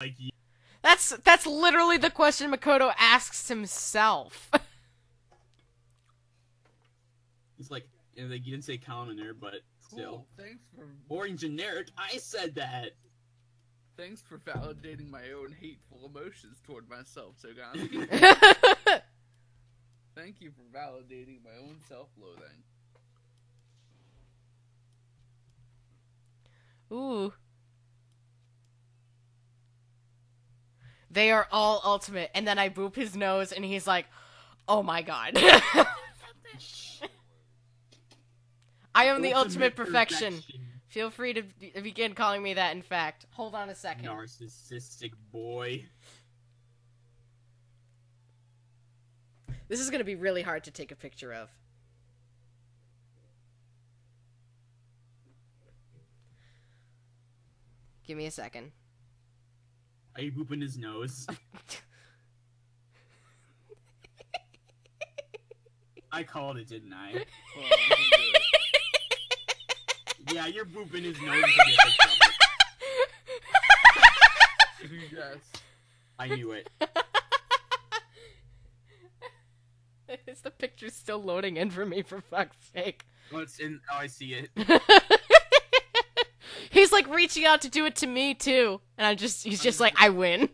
like you. That's that's literally the question Makoto asks himself. He's like, you know, like you didn't say common there, but still. Cool. Thanks for Boring generic. I said that. thanks for validating my own hateful emotions toward myself, Togami. Thank you for validating my own self-loathing. They are all ultimate, and then I boop his nose, and he's like, "Oh my god." I am the ultimate perfection. Feel free to be- begin calling me that. In fact, hold on a second. Narcissistic boy. This is gonna be really hard to take a picture of. Give me a second. Are you booping his nose? I called it, didn't I? Hold on, let me do it. Yeah, you're booping his nose. to get a picture of it. yes. I knew it. Is the picture still loading in for me? For fuck's sake! Oh, it's in. Oh, I see it. he's like reaching out to do it to me too, and I'm just—he's just like, I win.